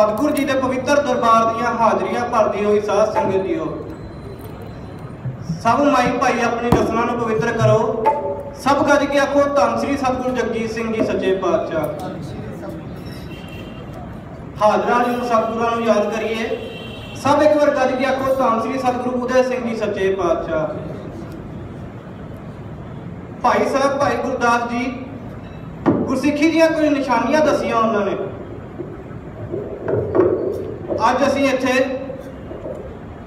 ਸਤਿਗੁਰ ਜੀ ਦੇ ਪਵਿੱਤਰ ਦਰਬਾਰ ਦੀਆਂ ਹਾਜ਼ਰੀਆਂ ਭਰਦੀ ਹੋਈ ਸਾਧ ਸੰਗਤ ਜੀਓ। ਸਭ ਮਾਈ ਭਾਈ ਆਪਣੀ ਰਸਨਾ ਨੂੰ ਪਵਿੱਤਰ ਕਰੋ। ਸਭ ਗੱਜ ਕੇ ਆਖੋ, ਧੰਨ ਸ੍ਰੀ ਸਤਿਗੁਰ ਜਗਜੀਤ ਸਿੰਘ ਜੀ ਸੱਚੇ ਪਾਤਸ਼ਾਹ। ਹਾਜ਼ਰਾਂ ਨੂੰ, ਸਤਿਗੁਰਾਂ ਨੂੰ ਯਾਦ ਕਰੀਏ। ਸਭ ਇੱਕ ਵਾਰ ਗੱਜ ਕੇ ਆਖੋ, ਧੰਨ ਸ੍ਰੀ ਸਤਿਗੁਰੂ ਉਦੈ ਸਿੰਘ ਜੀ ਸੱਚੇ ਪਾਤਸ਼ਾਹ। ਭਾਈ ਸਾਹਿਬ, ਭਾਈ ਗੁਰਦਾਸ ਜੀ, ਗੁਰਸਿੱਖੀ ਦੀਆਂ ਕੁਝ ਨਿਸ਼ਾਨੀਆਂ ਦੱਸੀਆਂ ਉਹਨਾਂ ਨੇ? ਅੱਜ ਅਸੀਂ ਇੱਥੇ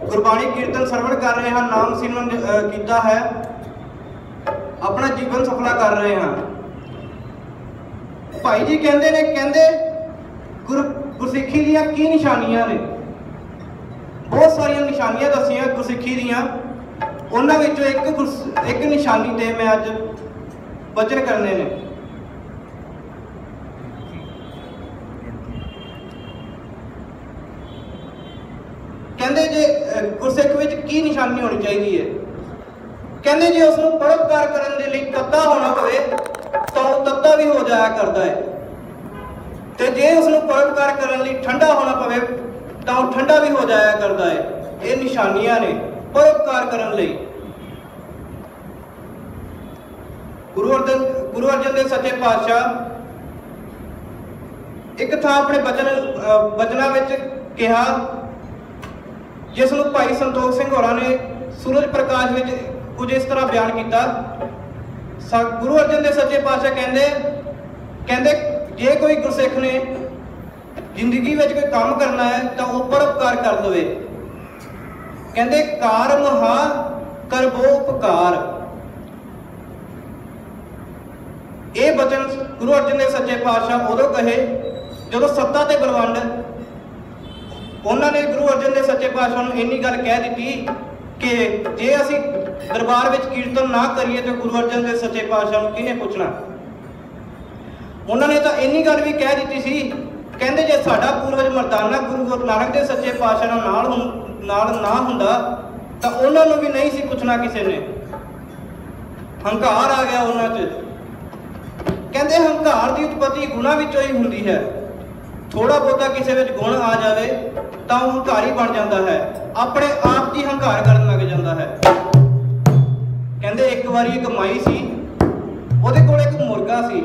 ਗੁਰਬਾਣੀ ਕੀਰਤਨ ਸਰਵਣ ਕਰ ਰਹੇ ਹਾਂ, ਨਾਮ ਸਿਮਰਨ ਕੀਤਾ ਹੈ। ਆਪਣਾ ਜੀਵਨ ਸਫਲਾ ਕਰ ਰਹੇ ਹਾਂ। ਭਾਈ ਜੀ ਕਹਿੰਦੇ ਨੇ, ਕਹਿੰਦੇ ਗੁਰ ਗੁਰਸਿੱਖੀ ਦੀਆਂ ਕੀ ਨਿਸ਼ਾਨੀਆਂ ਨੇ? ਬਹੁਤ ਸਾਰੀਆਂ ਨਿਸ਼ਾਨੀਆਂ ਦੱਸੀਆਂ ਗੁਰਸਿੱਖੀ ਦੀਆਂ। ਉਹਨਾਂ ਵਿੱਚੋਂ ਇੱਕ ਗੁਰਸ- ਇੱਕ ਨਿਸ਼ਾਨੀ ਤੇ ਮੈਂ ਅੱਜ ਵਚਨ ਕਰਨੇ ਨੇ। ਕਹਿੰਦੇ ਜੇ ਗੁਰਸਿੱਖ ਵਿੱਚ ਕੀ ਨਿਸ਼ਾਨੀ ਹੋਣੀ ਚਾਹੀਦੀ ਹੈ? ਕਹਿੰਦੇ ਜੇ ਉਸ ਨੂੰ ਪਰਉਪਕਾਰ ਕਰਨ ਦੇ ਲਈ ਤੱਤਾ ਹੋਣਾ ਪਵੇ ਤਾਂ ਉਹ ਤੱਤਾ ਵੀ ਹੋ ਜਾਇਆ ਕਰਦਾ ਹੈ। ਤੇ ਜੇ ਉਸ ਨੂੰ ਪਰਉਪਕਾਰ ਕਰਨ ਲਈ ਠੰਡਾ ਹੋਣਾ ਪਵੇ ਤਾਂ ਉਹ ਠੰਡਾ ਵੀ ਹੋ ਜਾਇਆ ਕਰਦਾ ਹੈ। ਇਹ ਨਿਸ਼ਾਨੀਆਂ ਨੇ ਪਰਉਪਕਾਰ ਕਰਨ ਲਈ। ਗੁਰੂ ਅਰਜਨ ਗੁਰੂ ਅਰਜਨ ਦੇ ਸੱਚੇ ਪਾਤਸ਼ਾਹ ਇੱਕ ਥਾਂ ਆਪਣੇ ਬਚਨ ਅਹ, ਬਚਨਾਂ ਵਿੱਚ ਕਿਹਾ ਜਿਸ ਨੂੰ ਭਾਈ ਸੰਤੋਖ ਸਿੰਘ ਹੋਰਾਂ ਨੇ ਸੂਰਜ ਪ੍ਰਕਾਸ਼ ਵਿੱਚ ਕੁਝ ਇਸ ਤਰ੍ਹਾਂ ਬਿਆਨ ਕੀਤਾ। ਗੁਰੂ ਅਰਜਨ ਦੇ ਸੱਚੇ ਪਾਤਸ਼ਾਹ ਕਹਿੰਦੇ ਕਹਿੰਦੇ, ਜੇ ਕੋਈ ਗੁਰਸਿੱਖ ਨੇ ਜ਼ਿੰਦਗੀ ਵਿੱਚ ਕੋਈ ਕੰਮ ਕਰਨਾ ਹੈ, ਤਾਂ ਉਹ ਪਰਉਪਕਾਰ ਕਰ ਲਵੇ। ਕਹਿੰਦੇ ਕਾਰ ਮਹਾ ਕਰਬੋ ਉਪਕਾਰ ਇਹ ਬਚਨ ਗੁਰੂ ਅਰਜਨ ਦੇ ਸੱਚੇ ਪਾਤਸ਼ਾਹ ਉਦੋਂ ਕਹੇ, ਜਦੋਂ ਸੱਤਾ ਤੇ ਬਲਵੰਡ ਉਹਨਾਂ ਨੇ ਗੁਰੂ ਅਰਜਨ ਦੇ ਸੱਚੇ ਪਾਤਸ਼ਾਹ ਨੂੰ ਇੰਨੀ ਗੱਲ ਕਹਿ ਦਿੱਤੀ ਕਿ ਜੇ ਅਸੀਂ ਦਰਬਾਰ ਵਿੱਚ ਕੀਰਤਨ ਨਾ ਕਰੀਏ ਤੇ ਗੁਰੂ ਅਰਜਨ ਦੇ ਸੱਚੇ ਪਾਤਸ਼ਾਹ ਨੂੰ ਕਿਹਨੇ ਪੁੱਛਣਾ? ਉਹਨਾਂ ਨੇ ਤਾਂ ਇੰਨੀ ਗੱਲ ਵੀ ਕਹਿ ਦਿੱਤੀ ਸੀ, ਕਹਿੰਦੇ ਜੇ ਸਾਡਾ ਪੂਰਵਜ ਮਰਦਾਨਾ ਗੁਰੂ ਗੁਰੂ ਨਾਨਕ ਦੇ ਸੱਚੇ ਪਾਤਸ਼ਾਹ ਨਾਲ ਨਾਲ ਹੁੰ- ਨਾਲ ਨਾ ਹੁੰਦਾ, ਤਾਂ ਉਹਨਾਂ ਨੂੰ ਵੀ ਨਹੀਂ ਸੀ ਪੁੱਛਣਾ ਕਿਸੇ ਨੇ। ਹੰਕਾਰ ਆ ਗਿਆ ਉਹਨਾਂ 'ਚ। ਕਹਿੰਦੇ ਹੰਕਾਰ ਦੀ ਉਤਪਤੀ ਗੁਣਾ ਵਿੱਚੋਂ ਹੀ ਹੁੰਦੀ ਹੈ। ਥੋੜਾ ਬਹੁਤਾ ਕਿਸੇ ਵਿੱਚ ਗੁਣ ਆ ਜਾਵੇ, ਤਾਂ ਉਹ ਹੰਕਾਰੀ ਬਣ ਜਾਂਦਾ ਹੈ। ਆਪਣੇ ਆਪ ਦੀ ਹੰਕਾਰ ਕਰਨ ਲੱਗ ਜਾਂਦਾ ਹੈ। ਕਹਿੰਦੇ ਇੱਕ ਵਾਰੀ ਇੱਕ ਮਾਈ ਸੀ, ਉਹਦੇ ਕੋਲ ਇੱਕ ਮੁਰਗਾ ਸੀ।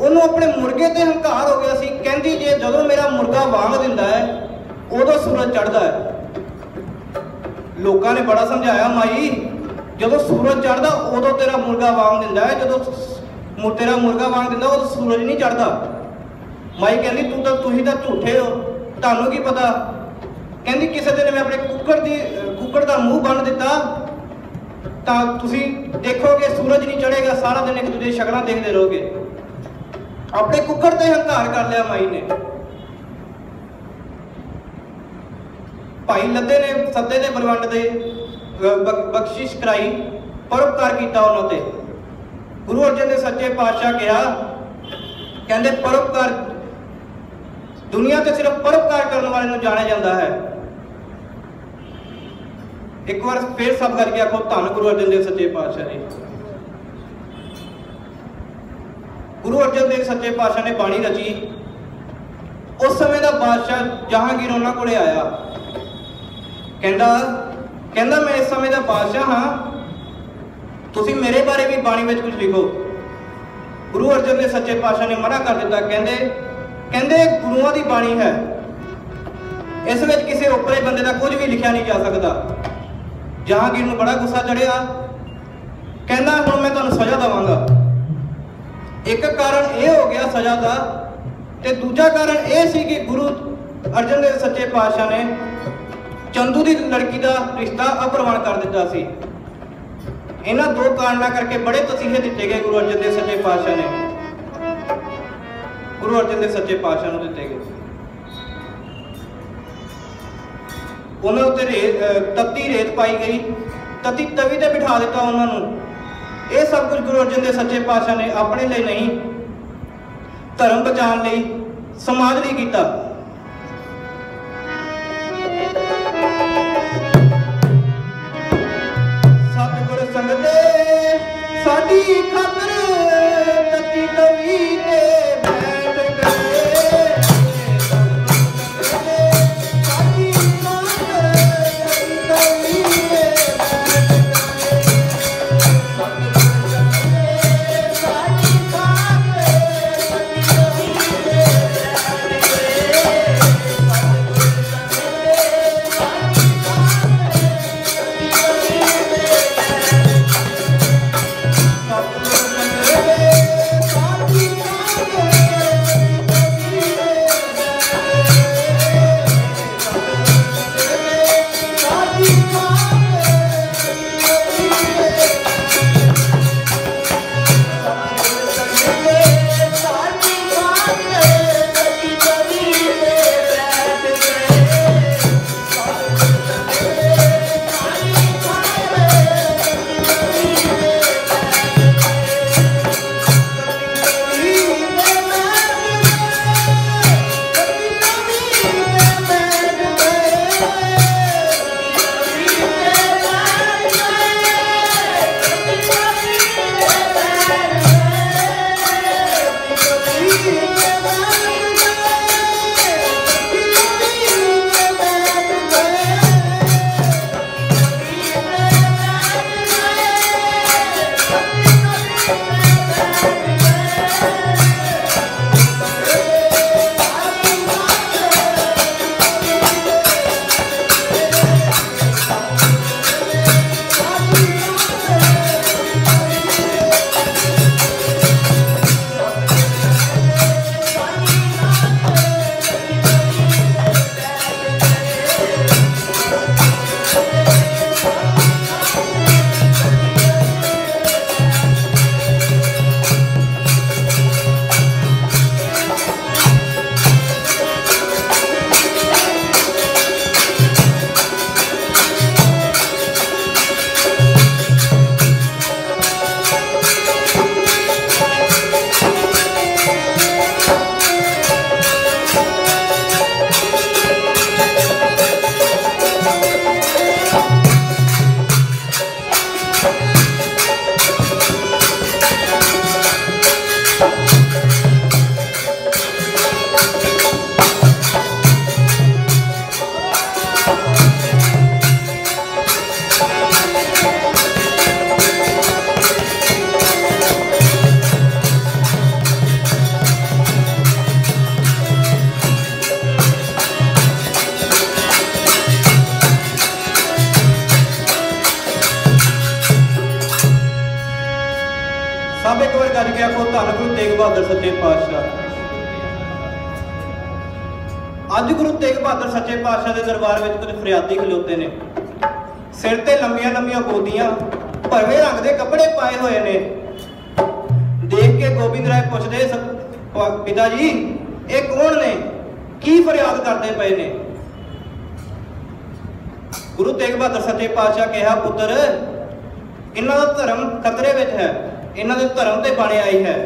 ਉਹਨੂੰ ਆਪਣੇ ਮੁਰਗੇ ਤੇ ਹੰਕਾਰ ਹੋ ਗਿਆ ਸੀ। ਕਹਿੰਦੀ ਜੇ ਜਦੋਂ ਮੇਰਾ ਮੁਰਗਾ ਵਾਂਗ ਦਿੰਦਾ ਹੈ, ਉਦੋਂ ਸੂਰਜ ਚੜ੍ਹਦਾ ਹੈ। ਲੋਕਾਂ ਨੇ ਬੜਾ ਸਮਝਾਇਆ, ਮਾਈ, ਜਦੋਂ ਸੂਰਜ ਚੜ੍ਹਦਾ, ਉਦੋਂ ਤੇਰਾ ਮੁਰਗਾ ਵਾਂਗ ਦਿੰਦਾ ਹੈ। ਜਦੋਂ ਤੇਰਾ ਮੁਰਗਾ ਵਾਂਗ ਦਿੰਦਾ, ਉਦੋਂ ਸੂਰਜ ਨਹੀਂ ਚੜ੍ਹਦਾ। ਮਾਈ ਕਹਿੰਦੀ, ਤੂੰ ਤਾਂ, ਤੁਸੀਂ ਤਾਂ ਝੂਠੇ ਹੋ। ਤੁਹਾਨੂੰ ਕੀ ਪਤਾ? ਕਹਿੰਦੀ, ਕਿਸੇ ਦਿਨ ਮੈਂ ਆਪਣੇ ਕੁੱਕੜ ਦੀ, ਕੁੱਕੜ ਦਾ ਮੂੰਹ ਬੰਨ ਦਿੱਤਾ। ਤਾਂ ਤੁਸੀਂ ਦੇਖੋਗੇ, ਸੂਰਜ ਨਹੀਂ ਚੜੇਗਾ ਸਾਰਾ ਦਿਨ ਇੱਕ ਦੂਜੇ ਸ਼ਕਲਾਂ ਦੇਖਦੇ ਰਹੋਗੇ। ਆਪਣੇ ਕੁੱਕੜ ਤੇ ਹੰਕਾਰ ਕਰ ਲਿਆ ਮਾਈ ਨੇ। ਭਾਈ ਲੱਦੇ ਨੇ ਸੱਦੇ ਦੇ ਬਲਵੰਡ ਦੇ ਬਖਸ਼ਿਸ਼ ਕਰਾਈ, ਪਰਉਪਕਾਰ ਕੀਤਾ ਉਹਨਾਂ ਤੇ। ਗੁਰੂ ਅਰਜਨ ਦੇ ਸੱਚੇ ਪਾਤਸ਼ਾਹ ਕਿਹਾ, ਕਹਿੰਦੇ, ਪਰਉਪਕਾਰ ਦੁਨੀਆ ਤੇ ਸਿਰਫ ਪਰਉਪਕਾਰ ਕਰਨ ਵਾਲੇ ਨੂੰ ਜਾਣਿਆ ਜਾਂਦਾ ਹੈ। ਇੱਕ ਵਾਰ ਫੇਰ ਸਭ ਕਰਕੇ ਆਖੋ, ਧੰਨ ਗੁਰੂ ਅਰਜਨ ਦੇਵ ਸੱਚੇ ਪਾਤਸ਼ਾਹ ਜੀ। ਗੁਰੂ ਅਰਜਨ ਦੇਵ ਸੱਚੇ ਪਾਤਸ਼ਾਹ ਨੇ ਬਾਣੀ ਰਚੀ। ਉਸ ਸਮੇਂ ਦਾ ਬਾਦਸ਼ਾਹ ਜਹਾਂਗੀਰ ਉਹਨਾਂ ਕੋਲੇ ਆਇਆ। ਕਹਿੰਦਾ ਕਹਿੰਦਾ, ਮੈਂ ਇਸ ਸਮੇਂ ਦਾ ਬਾਦਸ਼ਾਹ ਹਾਂ। ਤੁਸੀਂ ਮੇਰੇ ਬਾਰੇ ਵੀ ਬਾਣੀ ਵਿੱਚ ਕੁਝ ਲਿਖੋ। ਗੁਰੂ ਅਰਜਨ ਦੇਵ ਸੱਚੇ ਪਾਤਸ਼ਾਹ ਨੇ ਮਨਾ ਕਰ ਦਿੱਤਾ। ਕਹਿੰਦੇ ਕਹਿੰਦੇ ਗੁਰੂਆਂ ਦੀ ਬਾਣੀ ਹੈ। ਇਸ ਵਿੱਚ ਕਿਸੇ ਉੱਪਰੇ ਬੰਦੇ ਦਾ ਕੁਝ ਵੀ ਲਿਖਿਆ ਨਹੀਂ ਜਾ ਸਕਦਾ। ਜਹਾਂਗੀਰ ਨੂੰ ਬੜਾ ਗੁੱਸਾ ਚੜਿਆ। ਕਹਿੰਦਾ, ਹੁਣ ਮੈਂ ਤੁਹਾਨੂੰ ਸਜ਼ਾ ਦਵਾਂਗਾ। ਇੱਕ ਕਾਰਨ ਇਹ ਹੋ ਗਿਆ ਸਜ਼ਾ ਦਾ ਤੇ ਦੂਜਾ ਕਾਰਨ ਇਹ ਸੀ ਕਿ ਗੁਰੂ ਅਰਜਨ ਦੇਵ ਸੱਚੇ ਪਾਤਸ਼ਾਹ ਨੇ ਚੰਦੂ ਦੀ ਲੜਕੀ ਦਾ ਰਿਸ਼ਤਾ ਅਪਰਵਾਨ ਕਰ ਦਿੱਤਾ ਸੀ। ਇਹਨਾਂ ਦੋ ਕਾਰਨਾਂ ਕਰਕੇ ਬੜੇ ਤਸੀਹੇ ਦਿੱਤੇ ਗਏ ਗੁਰੂ ਅਰਜਨ ਦੇਵ ਸੱਚੇ ਪਾਤਸ਼ਾਹ ਨੇ। ਗੁਰੂ ਅਰਜਨ ਦੇਵ ਸੱਚੇ ਪਾਤਸ਼ਾਹ ਨੂੰ ਦਿੱਤੇ ਗਏ ਉਹਨਾਂ ਉੱਤੇ ਰੇਤ, ਅਹ, ਤੱਤੀ ਰੇਤ ਪਾਈ ਗਈ। ਤੱਤੀ, ਤਵੀ ਤੇ ਬਿਠਾ ਦਿੱਤਾ ਉਹਨਾਂ ਨੂੰ। ਇਹ ਸਭ ਕੁਝ ਗੁਰੂ ਅਰਜਨ ਦੇ ਸੱਚੇ ਪਾਤਸ਼ਾਹ ਨੇ ਆਪਣੇ ਲਈ ਨਹੀਂ, ਧਰਮ ਬਚਾਉਣ ਲਈ, ਸਮਾਜ ਲਈ ਕੀਤਾ। ਅੱਜ ਗੁਰੂ ਤੇਗ ਬਹਾਦਰ ਸੱਚੇ ਪਾਤਸ਼ਾਹ ਦੇ ਦਰਬਾਰ ਵਿੱਚ ਕੁਝ ਫਰਿਆਦੀ ਖਲੋਤੇ ਨੇ। ਸਿਰ ਤੇ ਲੰਮੀਆਂ ਲੰਮੀਆਂ ਗੋਦੀਆਂ, ਭਰਵੇਂ ਰੰਗ ਦੇ ਕੱਪੜੇ ਪਾਏ ਹੋਏ ਨੇ। ਦੇਖ ਕੇ ਗੋਬਿੰਦ ਰਾਏ ਪੁੱਛਦੇ ਪਿਤਾ ਜੀ, ਇਹ ਕੌਣ ਨੇ? ਕੀ ਫਰਿਆਦ ਕਰਦੇ ਪਏ ਨੇ? ਗੁਰੂ ਤੇਗ ਬਹਾਦਰ ਸੱਚੇ ਪਾਤਸ਼ਾਹ ਕਿਹਾ, ਪੁੱਤਰ, ਇਹਨਾਂ ਦਾ ਧਰਮ ਖਤਰੇ ਵਿੱਚ ਹੈ, ਇਹਨਾਂ ਦੇ ਧਰਮ ਤੇ ਬਾਣੀ ਆਈ ਹੈ।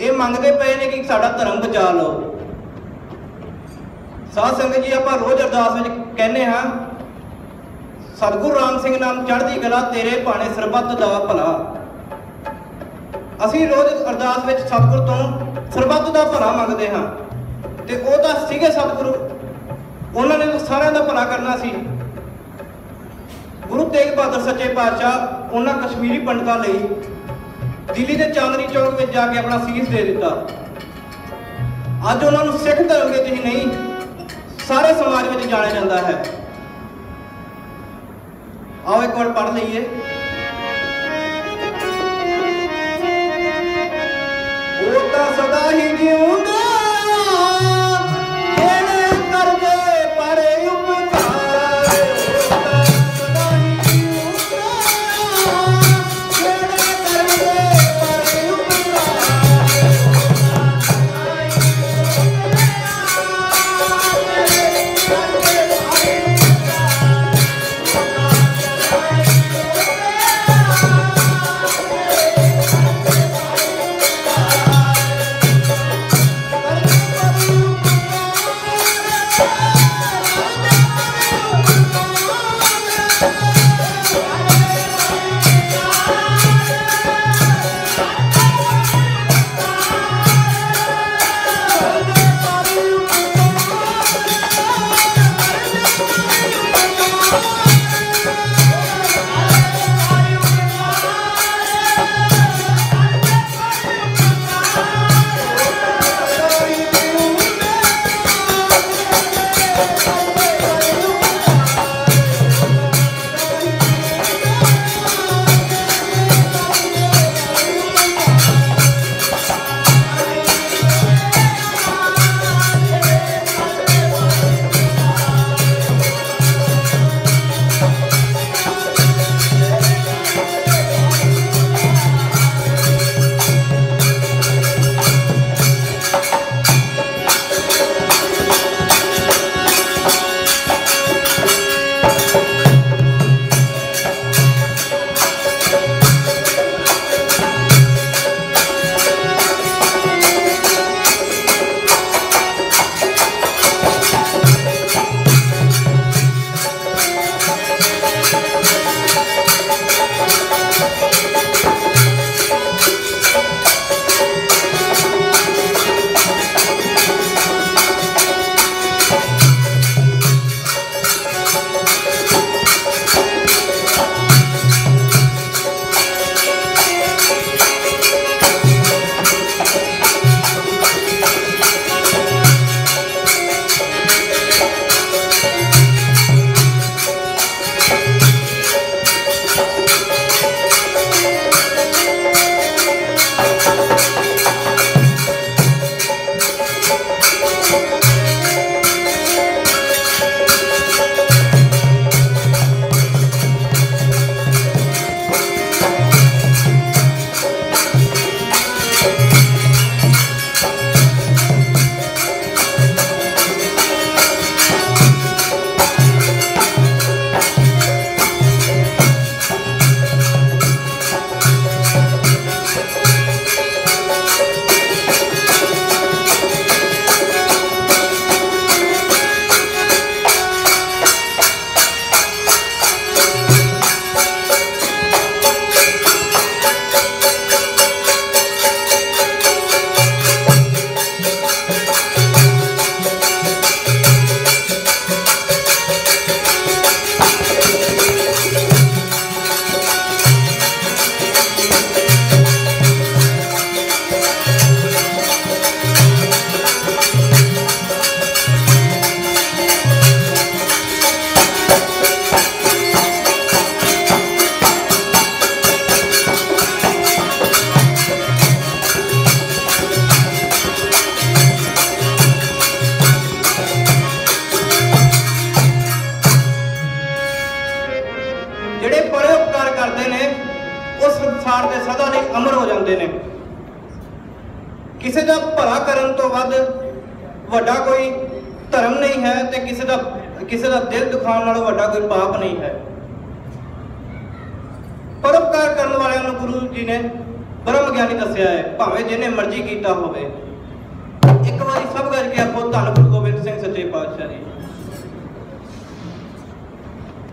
ਇਹ ਮੰਗਦੇ ਪਏ ਨੇ ਕਿ ਸਾਡਾ ਧਰਮ ਬਚਾ ਲਓ। ਸਾਧ ਸੰਗਤ ਜੀ, ਆਪਾਂ ਰੋਜ਼ ਅਰਦਾਸ ਵਿੱਚ ਕਹਿੰਦੇ ਹਾਂ, ਸਤਿਗੁਰੂ ਰਾਮ ਸਿੰਘ ਨਾਮ ਚੜ੍ਹਦੀ ਕਲਾ, ਤੇਰੇ ਭਾਣੇ ਸਰਬੱਤ ਦਾ ਭਲਾ। ਅਸੀਂ ਰੋਜ਼ ਅਰਦਾਸ ਵਿੱਚ ਸਤਿਗੁਰ ਤੋਂ ਸਰਬੱਤ ਦਾ ਭਲਾ ਮੰਗਦੇ ਹਾਂ। ਤੇ ਉਹ ਤਾਂ ਸੀਗੇ ਸਤਿਗੁਰੂ। ਉਹਨਾਂ ਨੇ ਸਾਰਿਆਂ ਦਾ ਭਲਾ ਕਰਨਾ ਸੀ। ਗੁਰੂ ਤੇਗ ਬਹਾਦਰ ਸੱਚੇ ਪਾਤਸ਼ਾਹ ਉਹਨਾਂ ਕਸ਼ਮੀਰੀ ਪੰਡਤਾਂ ਲਈ ਦਿੱਲੀ ਦੇ ਚਾਂਦਨੀ ਚੌਕ ਵਿੱਚ ਜਾ ਕੇ ਆਪਣਾ ਸੀਸ ਦੇ ਦਿੱਤਾ। ਅੱਜ ਉਹਨਾਂ ਨੂੰ ਸਿੱਖ ਧਰਮ ਵਿੱਚ ਹੀ ਨਹੀਂ ਸਾਰੇ ਸਮਾਜ ਵਿੱਚ ਜਾਣਿਆ ਜਾਂਦਾ ਹੈ। ਆਓ ਇੱਕ ਵਾਰ ਪੜ੍ਹ ਲਈਏ। ਉਹ ਤਾਂ ਸਦਾ ਹੀ ਜਿਉਂਦਾ ਭਾਵੇਂ ਜਿਹਨੇ ਮਰਜ਼ੀ ਕੀਤਾ ਹੋਵੇ। ਇੱਕ ਵਾਰੀ ਸਭ ਕਰਕੇ ਆਪੋ ਧੰਨ ਗੁਰੂ ਗੋਬਿੰਦ ਸਿੰਘ ਸੱਚੇ ਪਾਤਸ਼ਾਹ ਜੀ।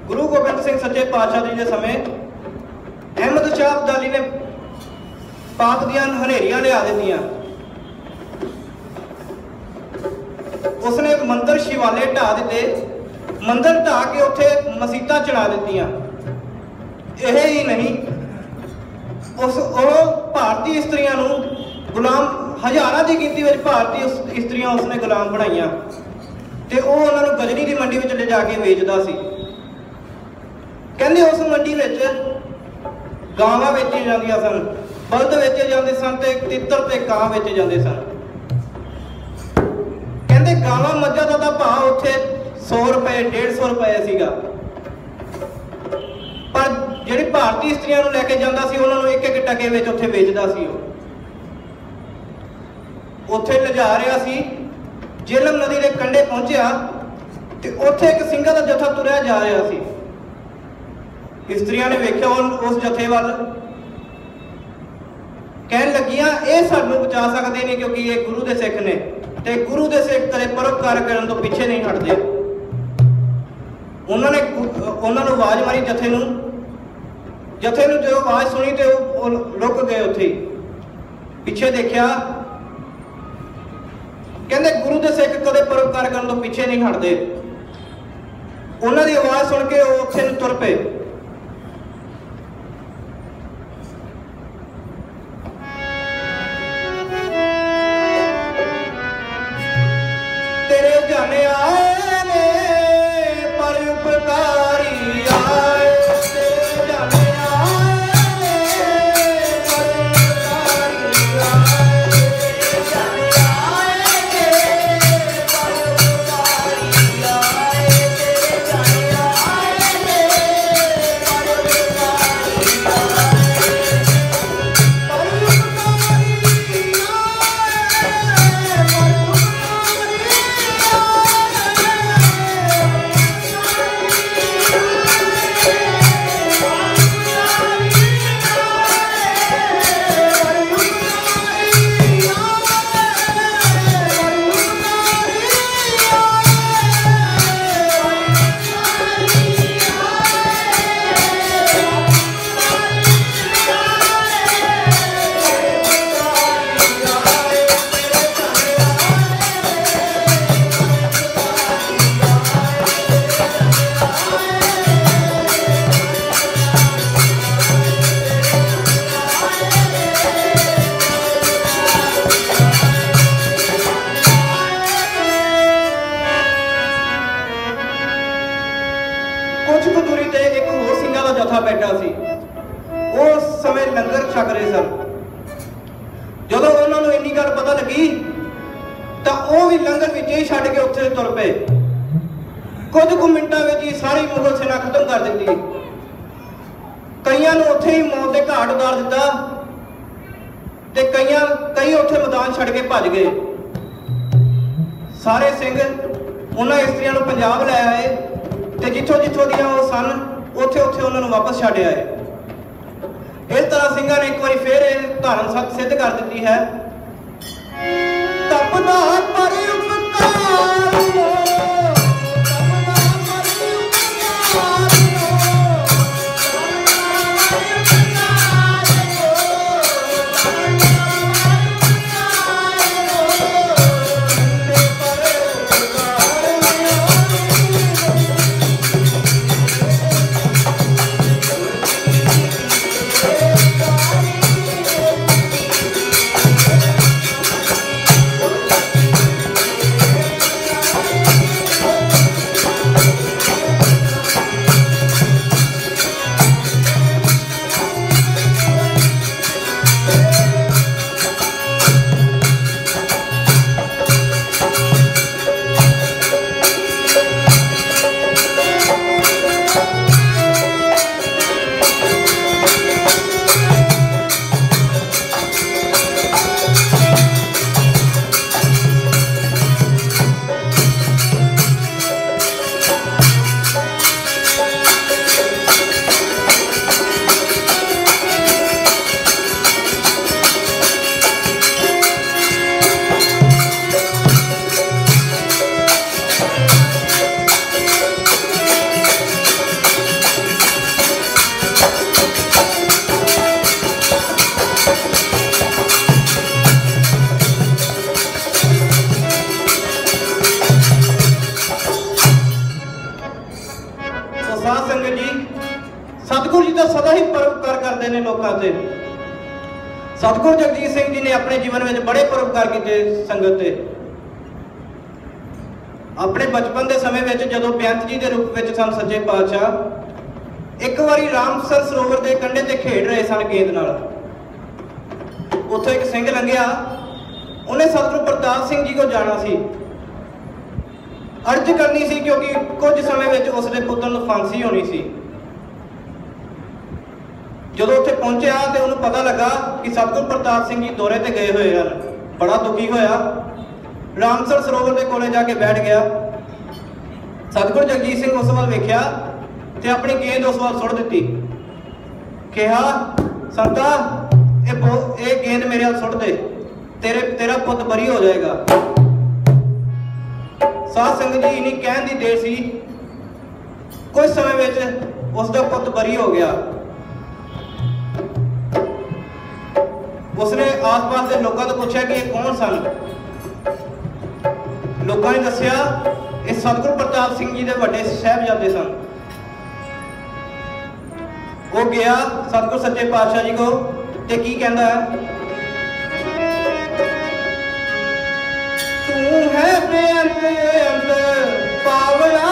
ਗੁਰੂ ਗੋਬਿੰਦ ਸਿੰਘ ਸੱਚੇ ਪਾਤਸ਼ਾਹ ਜੀ ਦੇ ਸਮੇਂ ਅਹਿਮਦ ਸ਼ਾਹ ਅਬਦਾਲੀ ਨੇ ਪਾਪ ਦੀਆਂ ਹਨੇਰੀਆਂ ਲਿਆ ਦਿੱਤੀਆਂ। ਉਸਨੇ ਮੰਦਰ ਸ਼ਿਵਾਲੇ ਢਾ ਦਿੱਤੇ। ਮੰਦਰ ਢਾ ਕੇ ਉੱਥੇ ਮਸੀਤਾਂ ਚੜਾ ਦਿੱਤੀਆਂ। ਇਹ ਹੀ ਨਹੀਂ, ਉਸ ਉਹ ਭਾਰਤੀ ਇਸਤਰੀਆਂ ਨੂੰ ਗੁਲਾਮ ਹਜ਼ਾਰਾਂ ਦੀ ਗਿਣਤੀ ਵਿੱਚ ਭਾਰਤੀ ਇਸਤਰੀਆਂ ਉਸਨੇ ਗੁਲਾਮ ਬਣਾਈਆਂ। ਤੇ ਉਹ ਉਹਨਾਂ ਨੂੰ ਗਜਨੀ ਦੀ ਮੰਡੀ ਵਿੱਚ ਲਿਜਾ ਕੇ ਵੇਚਦਾ ਸੀ। ਕਹਿੰਦੇ ਉਸ ਮੰਡੀ ਵਿੱਚ ਗਾਵਾਂ ਵੇਚੀਆਂ ਜਾਂਦੀਆਂ ਸਨ, ਬਲਦ ਵੇਚੇ ਜਾਂਦੇ ਸਨ ਤੇ ਤਿੱਤਰ ਤੇ ਕਾਂ ਵੇਚੇ ਜਾਂਦੇ ਸਨ। ਕਹਿੰਦੇ ਗਾਵਾਂ ਮੱਝਾਂ ਦਾ ਤਾਂ ਭਾਅ ਉੱਥੇ 100 ਰੁਪਏ 150 ਰੁਪਏ ਸੀਗਾ। ਭਾਰਤੀ ਇਸਤਰੀਆਂ ਨੂੰ ਲੈ ਕੇ ਜਾਂਦਾ ਸੀ, ਉਹਨਾਂ ਨੂੰ ਇੱਕ ਇੱਕ ਟਕੇ ਵਿੱਚ ਉੱਥੇ ਵੇਚਦਾ ਸੀ ਉਹ। ਉੱਥੇ ਲਿਜਾ ਰਿਹਾ ਸੀ ਜੇਲਮ ਨਦੀ ਦੇ ਕੰਢੇ ਪਹੁੰਚਿਆ ਤੇ ਉੱਥੇ ਇੱਕ ਸਿੰਘਾਂ ਦਾ ਜਥਾ ਤੁਰਿਆ ਜਾ ਰਿਹਾ ਸੀ। ਇਸਤਰੀਆਂ ਨੇ ਵੇਖਿਆ ਉਸ ਜਥੇ ਵੱਲ ਕਹਿਣ ਲੱਗੀਆਂ, ਇਹ ਸਾਨੂੰ ਬਚਾ ਸਕਦੇ ਨੇ ਕਿਉਂਕਿ ਇਹ ਗੁਰੂ ਦੇ ਸਿੱਖ ਨੇ ਤੇ ਗੁਰੂ ਦੇ ਸਿੱਖ ਕਦੇ ਪਰਉਪਕਾਰ ਕਰਨ ਤੋਂ ਪਿੱਛੇ ਨਹੀਂ ਹਟਦੇ। ਉਹਨਾਂ ਨੇ ਉਹਨਾਂ ਨੂੰ ਆਵਾਜ਼ ਮਾਰੀ ਜਥੇ ਨੂੰ ਜਥੇ ਨੂੰ ਜਦੋਂ ਆਵਾਜ਼ ਸੁਣੀ ਤੇ ਉਹ ਉਹ ਗਏ ਉੱਥੇ। ਪਿੱਛੇ ਦੇਖਿਆ। ਕਹਿੰਦੇ ਗੁਰੂ ਦੇ ਸਿੱਖ ਕਦੇ ਪਰਉਪਕਾਰ ਕਰਨ ਤੋਂ ਪਿੱਛੇ ਨਹੀਂ ਹਟਦੇ। ਉਹਨਾਂ ਦੀ ਆਵਾਜ਼ ਸੁਣ ਕੇ ਉਹ ਉੱਥੇ ਨੂੰ ਤੁਰ ਪਏ। ਤੇਰੇ ਜਾਣੇ ਆਏ ਨੇ ਪਰ ਘਾਟ ਤੇ ਕਈਆਂ ਕਈ ਉੱਥੇ ਮੈਦਾਨ ਛੱਡ ਕੇ ਭੱਜ ਗਏ। ਸਾਰੇ ਸਿੰਘ ਉਹਨਾਂ ਇਸਤਰੀਆਂ ਨੂੰ ਪੰਜਾਬ ਲੈ ਆਏ ਤੇ ਜਿੱਥੋਂ ਜਿੱਥੋਂ ਦੀਆਂ ਉਹ ਸਨ, ਉੱਥੇ ਉੱਥੇ ਉਹਨਾਂ ਨੂੰ ਵਾਪਸ ਛੱਡ ਆਏ। ਇਸ ਤਰ੍ਹਾਂ ਸਿੰਘਾਂ ਨੇ ਇੱਕ ਵਾਰੀ ਫੇਰ ਇਹ ਧਾਰਨ ਸਿੱਧ ਕਰ ਦਿੱਤੀ ਹੈ। ਤਪਦਾ ਪਰ ਸਤਿਗੁਰੂ ਜਗਜੀਤ ਸਿੰਘ ਜੀ ਨੇ ਆਪਣੇ ਜੀਵਨ ਵਿੱਚ ਬੜੇ ਪਰਉਪਕਾਰ ਕੀਤੇ ਸੰਗਤ ਤੇ। ਆਪਣੇ ਬਚਪਨ ਦੇ ਸਮੇਂ ਵਿੱਚ ਜਦੋਂ ਬੇਅੰਤ ਜੀ ਦੇ ਰੂਪ ਵਿੱਚ ਸਨ ਸੱਚੇ ਪਾਤਸ਼ਾਹ, ਇੱਕ ਵਾਰੀ ਰਾਮਸਰ ਸਰੋਵਰ ਦੇ ਕੰਢੇ ਤੇ ਖੇਡ ਰਹੇ ਸਨ ਗੇਂਦ ਨਾਲ। ਉੱਥੇ ਇੱਕ ਸਿੰਘ ਲੰਘਿਆ। ਉਹਨੇ ਸਤਿਗੁਰੂ ਪ੍ਰਤਾਪ ਸਿੰਘ ਜੀ ਕੋਲ ਜਾਣਾ ਸੀ। ਅਰਜ਼ ਕਰਨੀ ਸੀ ਕਿਉਂਕਿ ਕੁਝ ਸਮੇਂ ਵਿੱਚ ਉਸਦੇ ਪੁੱਤਰ ਨੂੰ ਫਾਂਸੀ ਹੋਣੀ ਸੀ। ਜਦੋਂ ਉੱਥੇ ਪਹੁੰਚਿਆ ਤੇ ਉਹਨੂੰ ਪਤਾ ਲੱਗਾ ਕਿ ਸਤਿਗੁਰ ਪ੍ਰਤਾਪ ਸਿੰਘ ਜੀ ਦੌਰੇ ਤੇ ਗਏ ਹੋਏ ਹਨ। ਬੜਾ ਦੁਖੀ ਹੋਇਆ। ਰਾਮਸਰ ਸਰੋਵਰ ਦੇ ਕੋਲੇ ਜਾ ਕੇ ਬੈਠ ਗਿਆ। ਸਤਿਗੁਰ ਜਗਜੀਤ ਸਿੰਘ ਉਸ ਵੱਲ ਵੇਖਿਆ ਤੇ ਆਪਣੀ ਗੇਂਦ ਉਸ ਵੱਲ ਸੁੱਟ ਦਿੱਤੀ। ਕਿਹਾ, ਸੰਤਾ, ਇਹ ਇਹ ਗੇਂਦ ਮੇਰੇ ਵੱਲ ਸੁੱਟ ਦੇ। ਤੇਰੇ, ਤੇਰਾ ਪੁੱਤ ਬਰੀ ਹੋ ਜਾਏਗਾ। ਸਾਧ ਸੰਗਤ ਜੀ ਇਨੀ ਕਹਿਣ ਦੀ ਦੇਰ ਸੀ। ਕੁਝ ਸਮੇਂ ਵਿੱਚ ਉਸ ਦਾ ਪੁੱਤ ਬਰੀ ਹੋ ਗਿਆ। ਉਸਨੇ ਆਸ-ਪਾਸ ਦੇ ਲੋਕਾਂ ਤੋਂ ਪੁੱਛਿਆ ਕਿ ਇਹ ਕੌਣ ਸਨ? ਲੋਕਾਂ ਨੇ ਦੱਸਿਆ, ਇਹ ਸਤਿਗੁਰ ਪ੍ਰਤਾਪ ਸਿੰਘ ਜੀ ਦੇ ਵੱਡੇ ਸਾਹਿਬਜ਼ਾਦੇ ਸਨ। ਉਹ ਗਿਆ ਸਤਿਗੁਰ ਸੱਚੇ ਪਾਤਸ਼ਾਹ ਜੀ ਕੋ ਤੇ ਕੀ ਕਹਿੰਦਾ ਹੈ? ਤੂੰ ਹੈ ਬੇਅੰਤ ਪਾਵਲਾ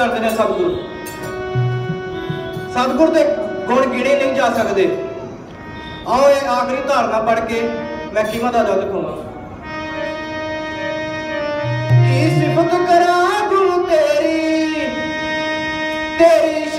ਕਰਦੇ ਨੇ ਸਤਿਗੁਰੂ। ਸਤਿਗੁਰ ਦੇ ਗੁਣ ਗਿਣੇ ਨਹੀਂ ਜਾ ਸਕਦੇ। ਆਓ ਇਹ ਆਖਰੀ ਧਾਰਨਾ ਪੜ੍ਹ ਕੇ ਮੈਂ ਕੀਮਤ ਦਾ ਜਦ ਕੀ ਸਿਫਤ ਕਰਾਂ ਗੁਰੂ ਤੇਰੀ? ਤੇਰੀ